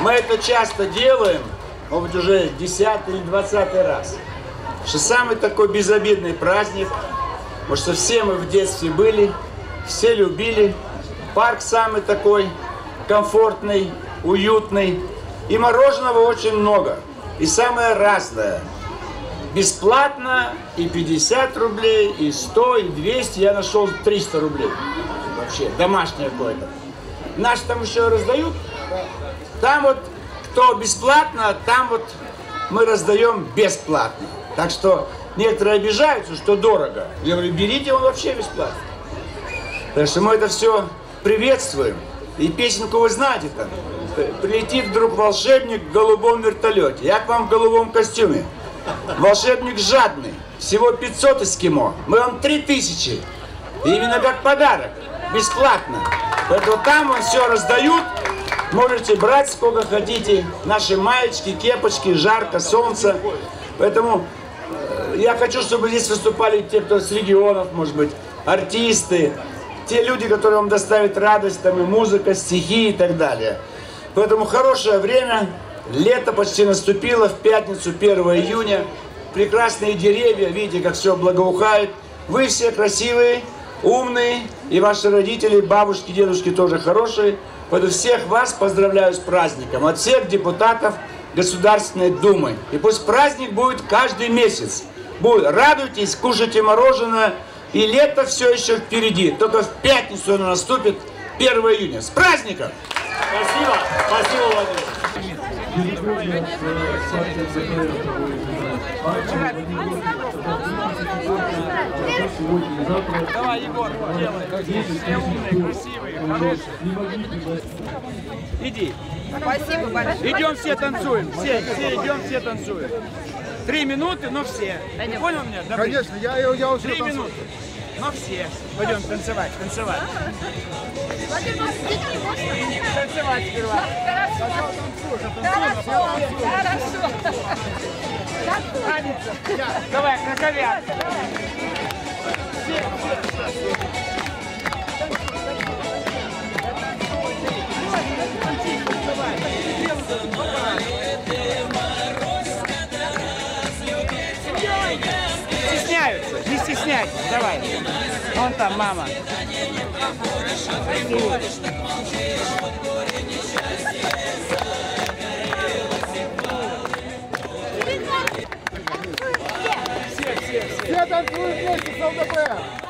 Мы это часто делаем, может уже десятый или двадцатый раз. Что самый такой безобидный праздник, потому что все мы в детстве были, все любили. Парк самый такой комфортный, уютный. И мороженого очень много. И самое разное. Бесплатно и 50 рублей, и 100, и 200. Я нашел 300 рублей. Вообще, домашнее какое-то. Наши там еще раздают. Там вот, кто бесплатно, там вот мы раздаем бесплатно. Так что некоторые обижаются, что дорого. Я говорю, берите, он вообще бесплатно. Так что мы это все приветствуем. И песенку вы знаете там. Прилетит вдруг волшебник в голубом вертолете. Я к вам в голубом костюме. Волшебник жадный. Всего 500 эскимо. Мы вам 3000. И именно как подарок. Бесплатно. Поэтому там вам все раздают. Можете брать сколько хотите. Наши маечки, кепочки, жарко, солнце. Поэтому э, я хочу, чтобы здесь выступали те, кто с регионов, может быть, артисты, те люди, которые вам доставят радость, там и музыка, стихи и так далее. Поэтому хорошее время, лето почти наступило, в пятницу, 1 июня. Прекрасные деревья, видите, как все благоухает. Вы все красивые, умные, и ваши родители, бабушки, дедушки тоже хорошие. Поэтому всех вас поздравляю с праздником. От всех депутатов Государственной Думы. И пусть праздник будет каждый месяц. Будет. Радуйтесь, кушайте мороженое. И лето все еще впереди. Только в пятницу оно наступит 1 июня. С праздником! Спасибо, спасибо, Владимир. Давай, Егор, делай. Все умные, красивые, хорошие. Иди. Спасибо большое. Идем все танцуем. Все, все идем, все танцуем. Три минуты, но все. Понял меня? Добрый? Конечно, я, я, я уже Три танцую. минуты. Но все. Пойдем танцевать, танцевать. Танцевать сперва. Хорошо, хорошо. Давай, краковяк. Стесняются, не стесняйтесь, давай. Вон там мама. Все танцуют вместе с ЛДП.